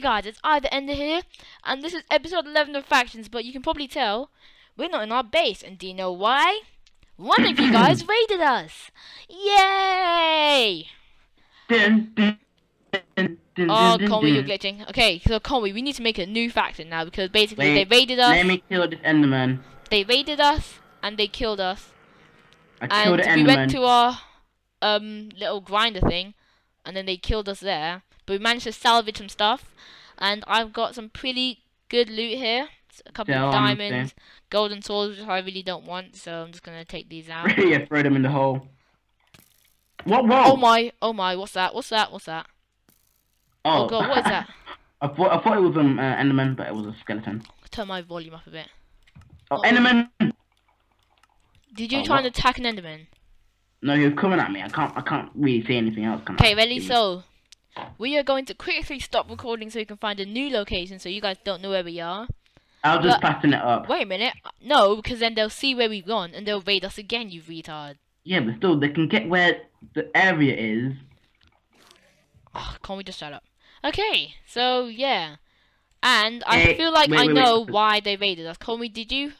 guys, it's I the Ender here, and this is episode 11 of Factions, but you can probably tell we're not in our base, and do you know why? One of you guys raided us! Yay! Dun, dun, dun, dun, Oh, dun, Conway, you're glitching. Okay, so Conway, we need to make a new faction now, because basically Wait, they raided us, Let me kill this Enderman. they raided us, and they killed us, I and killed we Enderman. went to our um little grinder thing, and then they killed us there. But we managed to salvage some stuff, and I've got some pretty good loot here. A couple of diamonds, golden swords, which I really don't want, so I'm just gonna take these out. yeah, throw them in the hole. What? Whoa! oh my, oh my, what's that? What's that? What's that? oh God, what is that? I thought I thought it was an uh, Enderman, but it was a skeleton. Turn my volume up a bit. Oh, Oh. Enderman! Did you Oh, try and attack an Enderman? No, he was coming at me. I can't. I can't really see anything else. Okay, ready? So, we are going to quickly stop recording so we can find a new location so you guys don't know where we are. I'll just but- fasten it up. Wait a minute. No, because then they'll see where we've gone and they'll raid us again, you retard. Yeah, but still, they can get where the area is. Oh, can't we just shut up? Okay, so yeah. And I Hey, feel like wait, I wait, know wait. why they raided us. Call me, did you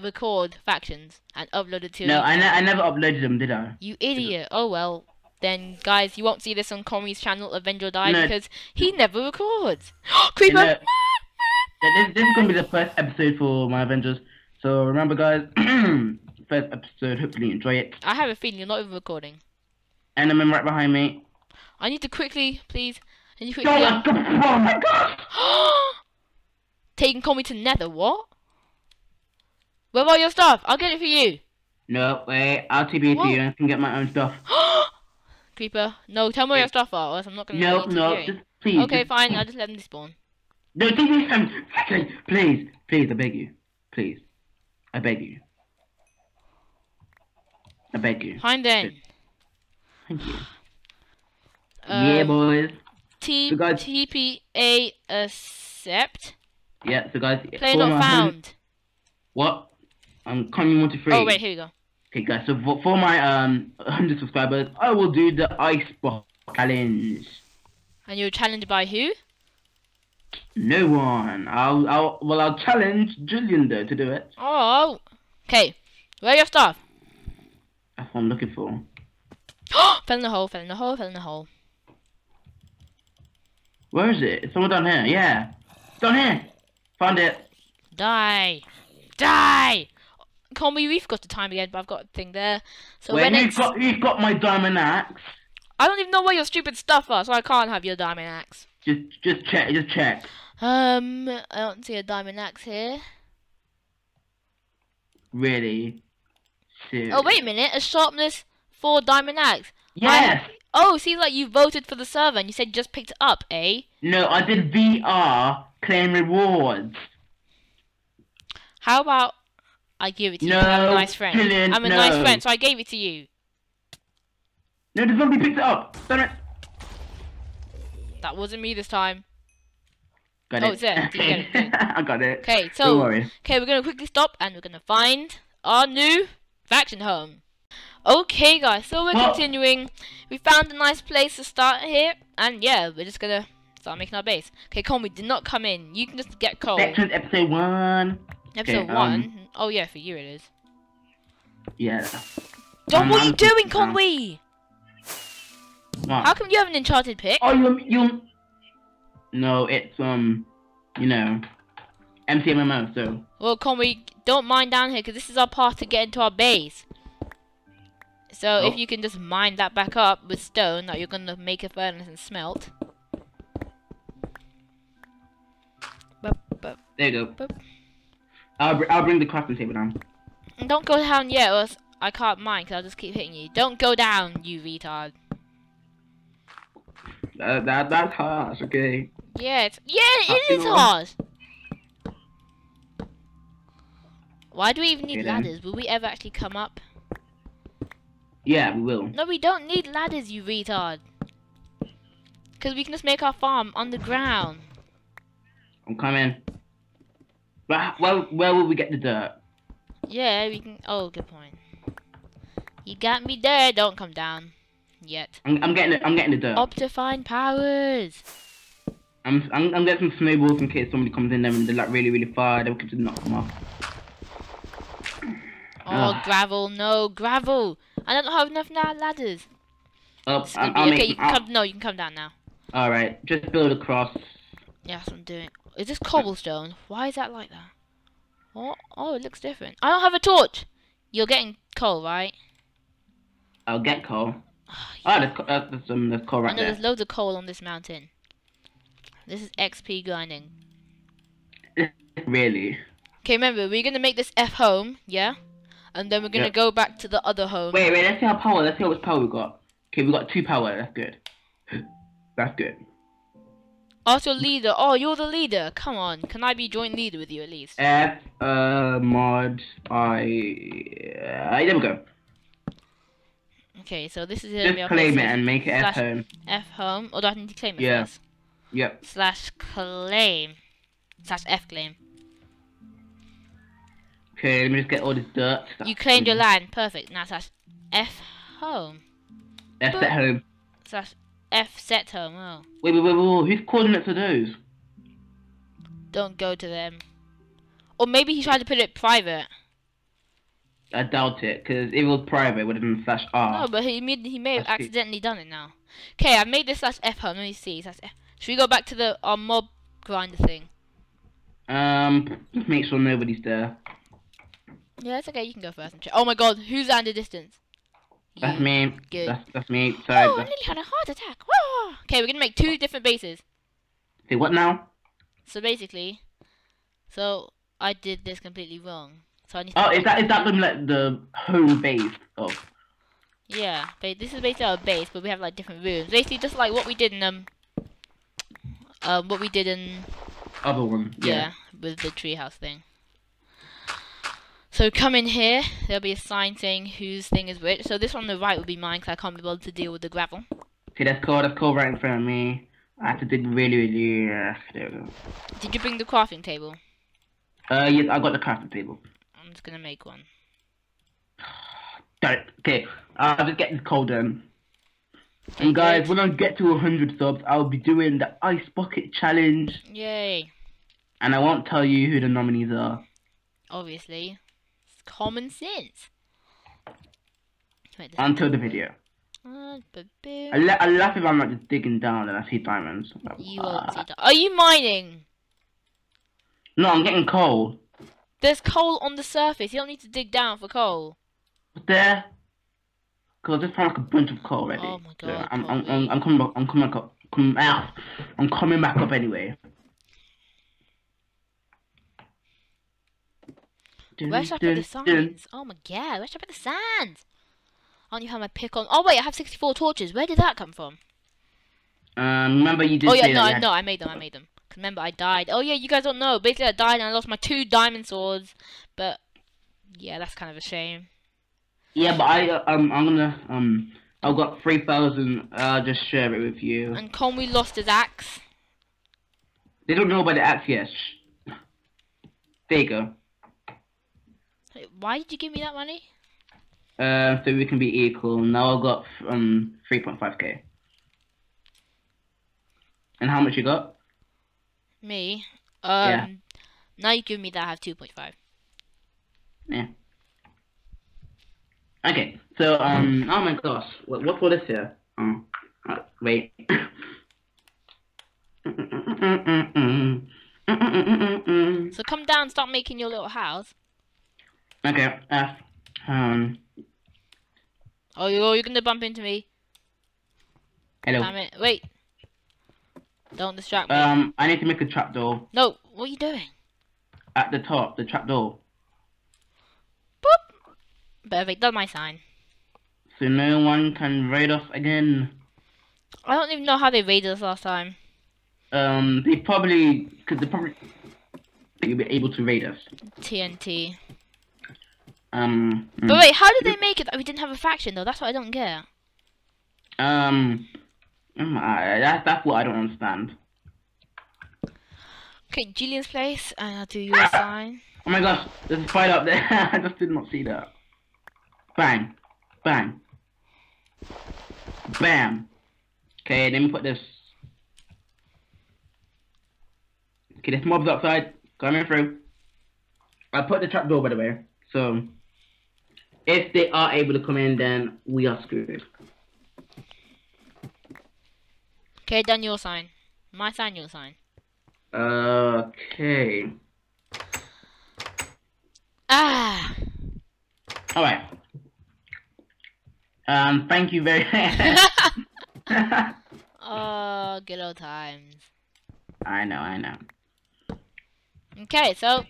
record factions and upload it to No? I, ne- I never uploaded them, did I? You idiot. Oh well. Then, guys, you won't see this on Commy's channel, Avenger Die, No. because he never records. Creeper! know- Yeah, this, this is gonna be the first episode for my Avengers. So remember, guys, first episode. Hopefully, you enjoy it. I have a feeling you're not even recording. Enderman right behind me. I need to quickly, please. Can you Oh quickly? my god! Oh my god! Taking Comey to Nether. What? Where are your stuff? I'll get it for you. No, wait. I'll TP What? to you and can get my own stuff. Creeper. No, tell me where your stuff are, or else I'm not gonna. No, you no, TP. just please. Okay, just, fine. I'll just let them despawn. No, TP him. Please, please, please. I beg you. Please, I beg you. I beg you. Fine then. Thank you. Uh, yeah, boys. T So guys- TPA accept. Yeah, so guys. Play for not found. What? I'm coming one to three. Oh wait, here we go. Okay, guys. So for, for my um 100 subscribers, I will do the ice box challenge. And you're challenged by who? No one. I'll I'll well I'll challenge Julian though to do it. Oh. Okay. Where are your stuff? That's what I'm looking for. fell in the hole. Fell in the hole. Fell in the hole. Where is it? It's somewhere down here. Yeah, down here. Found it. Die. Die. Call. We've got the time again, but I've got a thing there. So Wait, when who's it's, got who's got my diamond axe? I don't even know where your stupid stuff are, so I can't have your diamond axe. Just just check. Just check. Um, I don't see a diamond axe here. Really. Serious. Oh wait a minute, a sharpness four diamond axe. Yes. Oh, seems like you voted for the server and you said you just picked it up, eh? No, I did VR claim rewards. How about I give it to you? I'm a nice friend. Dylan, I'm a nice friend, so I gave it to you. No, the zombie picked it up. Damn it. That wasn't me this time. Got Oh, it. it's there. Did you get it? I got it. Okay, Don't so worry. okay, we're gonna quickly stop and we're gonna find our new faction home. Okay, guys, so we're Well- continuing. We found a nice place to start here, and yeah, we're just gonna start making our base. Okay, Colby, did not come in. You can just get Cole. Veterans episode one. Episode um, one. Oh yeah, for you it is. Yeah. Um, what are you doing. Conway? What? How come you have an enchanted pick? Oh, you you. No, it's um, you know, MCMMO. So Well, Conway, don't mine down here because this is our path to get into our base. So if Oh. you can just mine that back up with stone that you're gonna make a furnace and smelt. There you go. Boop. I'll br- I'll bring the crafting table down. And don't go down yet, or else I can't mine because I'll just keep hitting you. Don't go down, you retard. That, that that's harsh. Okay. Yeah, it's, yeah, it is hard. Why do we even need Okay, ladders? Will we ever actually come up? Yeah, we will. No, we don't need ladders, you retard. Because we can just make our farm on the ground. I'm coming. But well, where will we get the dirt? Yeah, we can. Oh, good point. You got me there. Don't come down yet. I'm, I'm getting it. I'm getting the dirt. Optifine powers. I'm, I'm, I'm getting some snowballs in case somebody comes in there and they're like really, really far. They'll keep to knock them off. Oh, ah. Ugh. gravel, no, gravel. I don't have enough na- ladders. Oh, I'm, I'll okay, make. you can come. No, you can come down now. All right, just build across. Yeah, that's what I'm doing. Is this cobblestone? Why is that like that? Oh, oh, it looks different. I don't have a torch. You're getting coal, right? I'll get coal. Oh, Oh, there's, co- uh, there's, um, there's coal I right know there. there's loads of coal on this mountain. This is XP grinding. Really? Okay, remember, we're gonna make this F home, yeah? And then we're gonna Yeah. go back to the other home. Wait, wait. Let's see how power. Let's see how much power we got. Okay, we got two power. That's good. That's good. Your leader. Oh, you're the leader. Come on. Can I be joint leader with you at least? F uh mod I. I there we go. Okay, so this is gonna be Just our claim it and make it F home. F home. Or do I need to claim it Yeah. first? Yep. Slash claim. Slash F claim. Okay, let me just get all this dirt. You claimed your land. Perfect. Now slash F home. F at home. Slash F set home. Oh. Wait, wait, wait, wait, wait. Whose coordinates are those? Don't go to them. Or maybe he tried to put it private. I doubt it, because if it was private, it would have been slash R. No, but he made, he may have I see. accidentally done it now. Okay, I've made this slash F home. Let me see. Slash F. Should we go back to the our mob grinder thing? Um, just make sure nobody's there. Yeah, it's okay. You can go first and check. Oh my god, who's under distance? That's me. Good. That's that's me. Sorry. Oh, I nearly had a heart attack. Whoa. Okay, we're gonna make two different bases. Say what now? So basically, so I did this completely wrong. So I need to. Oh, is that is that the like the home base of? Yeah, ba- this is basically our base, but we have like different rooms. Basically, just like what we did in um, um, what we did in Other one. yeah, with the treehouse thing. So come in here. There'll be a sign saying whose thing is which. So this one on the right will be mine because I can't be bothered to deal with the gravel. Okay, that's cool. That's cool right in front of me. I have to dig really, really. Uh, there we go. Did you bring the crafting table? Uh, yes, I got the crafting table. I'm just gonna make one. Got it. Okay, uh, I'll just get this coal done. Okay, And guys, when I get to 100 subs, I'll be doing the Ice Bucket Challenge. Yay! And I won't tell you who the nominees are. Obviously, common sense. Wait, Until the video. Uh. I, la- I laugh if I'm not just digging down and I see diamonds. You won't see. Are you mining? No, I'm getting coal. There's coal on the surface. You don't need to dig down for coal. There? Cause I just found like a bunch of coal already. Oh my So God, I'm, I'm, I'm, I'm coming back. I'm coming back up. Come out. I'm coming back up anyway. Where should I put the signs? Oh my god, where should I put the signs? I don't even have my pick on. Oh wait, I have 64 torches. Where did that come from? Um, remember you did oh yeah, no, that. I, had- no, I made them. I made them. 'Cause remember, I died. Oh yeah, you guys don't know. Basically, I died and I lost my two diamond swords. But yeah, that's kind of a shame. Yeah, but I uh, um I'm gonna um I've got three thousand. I'll just share it with you. And Conway lost his axe. They don't know about the axe yet. There you go. Why did you give me that money? Uh, so we can be equal. Now I've got um 3.5k. And how much you got? Me. Um. Yeah. Now you give me that. I have 2.5. Yeah. Okay, so um, oh my gosh, what what's all this here? Um, uh, wait. So come down, start making your little house. Okay, F, um, Oh, you're, you're gonna bump into me. hello. Damn it. Wait. Don't distract me. Um, I need to make a trapdoor no, what are you doing? at the top, the trapdoor, Boop. Perfect, done my sign. so no one can raid us again. I don't even know how they raided us last time. Um, they probably, cause they probably, you'll be able to raid us. TNT. Um, hmm. But wait, how did they make it that we didn't have a faction though? That's what I don't get. um, um, I, that's that's what I don't understand. Okay, Julian's place, and I'll do your sign. Oh my gosh, there's a spider up there. I just did not see that. Bang. Bang. Bam. Okay, let me put this. Okay, there's mobs outside coming through. I put the trap door by the way, so if they are able to come in, then we are screwed. Okay, done your sign. My sign, your sign. Okay. Ah. All right. Um, thank you very. oh, good old times. I know, I know. Okay, so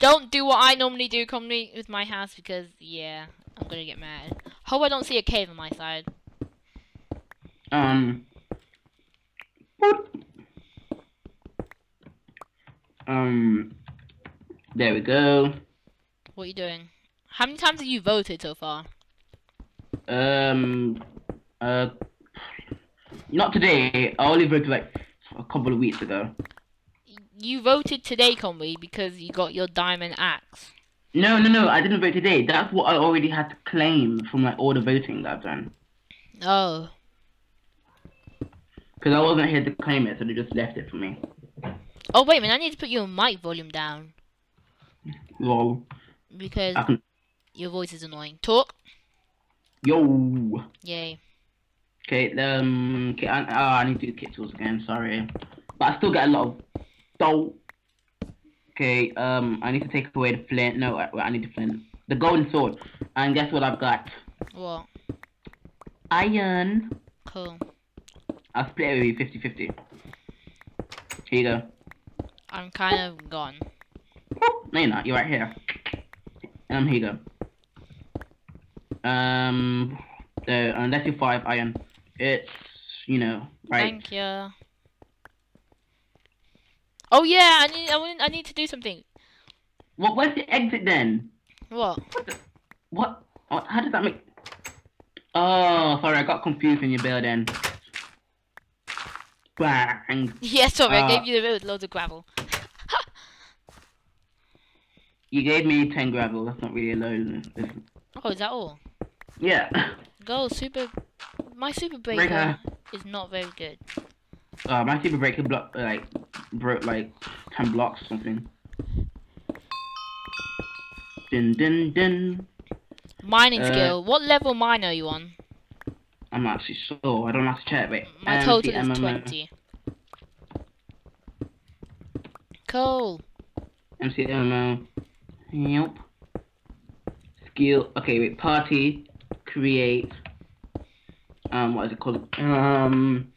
don't do what I normally do, come with my house because yeah, I'm gonna get mad. Hope I don't see a cave on my side. Um. Um. There we go. What are you doing? How many times have you voted so far? Um. Uh. Not today. I only voted like a couple of weeks ago. You voted today, Conway, because you got your diamond axe. No, no, no. I didn't vote today. That's what I already had to claim from like all the voting that I've done. Oh. Because I wasn't here to claim it, so they just left it for me. Oh wait a minute, I need to put your mic volume down Lol. because can. your voice is annoying. Talk. Yo. Yay. Okay. Um. Okay. I, oh, I need to do kit tools again. Sorry, but I still get a lot of dough. Okay. Um. I need to take away the flint. No. I, I need the flint. The golden sword. And guess what I've got? What? Iron. Cool. I'll split it with you 50-50. Here you go. I'm kind of gone. No, you're not. You're right here. Um, here you go. Um, so unless you're five iron, it's you know right. Thank you. Oh yeah, I need I, I need to do something. What? Where's the exit then? What? What? what? How does that make? Oh, sorry, I got confused in your building. Bang! Yeah, sorry, I Uh, gave you the with loads of gravel. You gave me ten gravel. That's not really a load. Oh, is that all? Yeah. Go super. My super breaker Breaker. is not very good. Uh, my super breaker block like broke like ten blocks or something. Din din din. Mining Uh, skill. What level mine are you on? I'm actually sure. I don't have to check. Wait. My Um, total is MMO. twenty. Cool. MCMMO. Yep. Skill. Okay, wait. Party. Create. Um, what is it called? Um,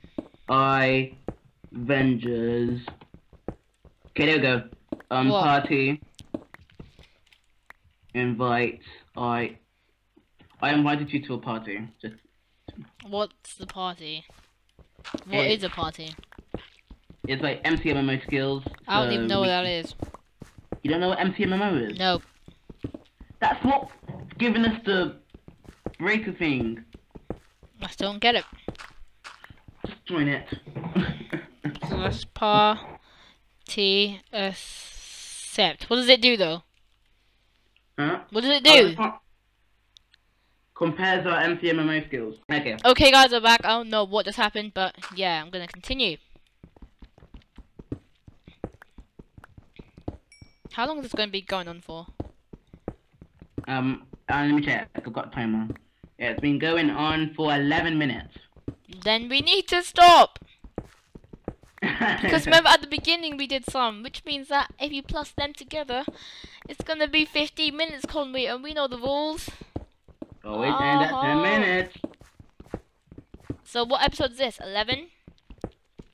I. Vengers. Okay, there we go. Um, What? party. Invite. I. I invited you to a party. Just. What's the party? What Eh, is a party? It's like MCMMO skills. I don't so even know what that is. You don't know what MCMMO is? No. That's what giving us the breaker thing. I still don't get it. Just join it. Slash party accept. What does it do though? huh? What does it Oh, do? not- Compares our MCMMO skills. Okay. Okay, guys, we're back. I don't know what just happened, but yeah, I'm gonna continue. How long is this gonna be going on for? Um, uh, let me check. I've got timer. Yeah, it's been going on for 11 minutes. Then we need to stop. Because remember at the beginning we did some, which means that if you plus them together, it's gonna be 15 minutes, Conway, and we know the rules. Always end at 10 Uh-huh. minutes. So what episode is this? 11?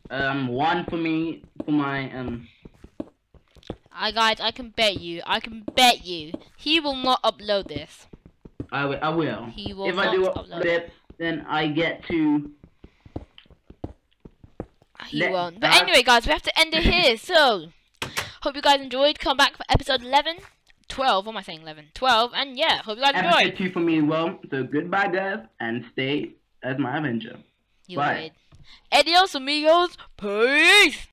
Um, one for me, for my, um, I guys, I can bet you, I can bet you, he will not upload this. I will. I will. He will if not I do upload upload it, then I get to. Ah, he Let won't. But anyway, guys, we have to end it here. So, hope you guys enjoyed. Come back for episode 11, 12. What am I saying? 11, 12. And yeah, hope you guys Episode enjoyed. two for me as well. So goodbye, guys, and stay as my Avenger. You bye. would. Adios, amigos. Peace.